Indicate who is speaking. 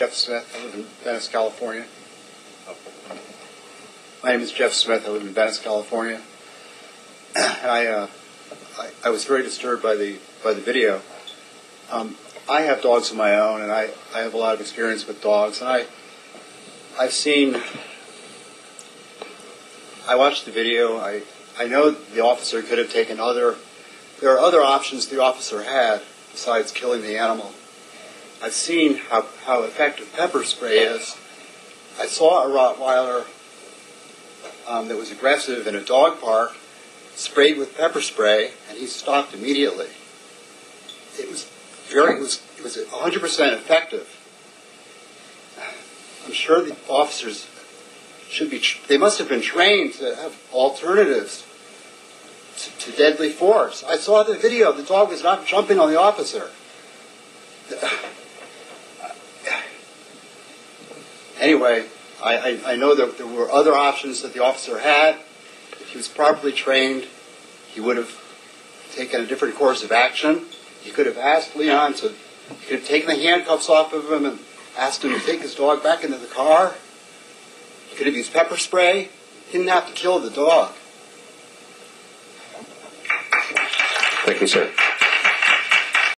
Speaker 1: Jeff Smith. I live in Venice, California. My name is Jeff Smith. I live in Venice, California. I, uh, I, I was very disturbed by the by the video. Um, I have dogs of my own, and I, I have a lot of experience with dogs. And I I've seen. I watched the video. I I know the officer could have taken other. There are other options the officer had besides killing the animal. I've seen how, how effective pepper spray is. I saw a Rottweiler um, that was aggressive in a dog park, sprayed with pepper spray, and he stopped immediately. It was very, it was, it was 100% effective. I'm sure the officers should be, they must have been trained to have alternatives to, to deadly force. I saw the video. The dog was not jumping on the officer. Anyway, I, I, I know that there were other options that the officer had. If he was properly trained, he would have taken a different course of action. He could have asked Leon to, he could have taken the handcuffs off of him and asked him to take his dog back into the car. He could have used pepper spray. He didn't have to kill the dog.
Speaker 2: Thank you, sir.